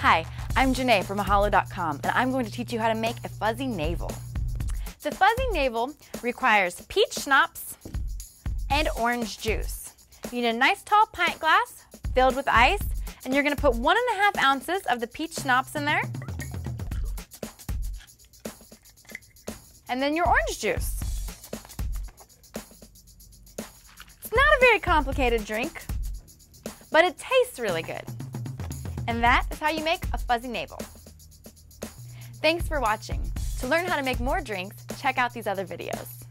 Hi, I'm Janae from Mahalo.com and I'm going to teach you how to make a fuzzy navel. The fuzzy navel requires peach schnapps and orange juice. You need a nice tall pint glass filled with ice and you're going to put one and a half ounces of the peach schnapps in there and then your orange juice. It's not a very complicated drink, but it tastes really good. And that is how you make a fuzzy navel. Thanks for watching. To learn how to make more drinks, check out these other videos.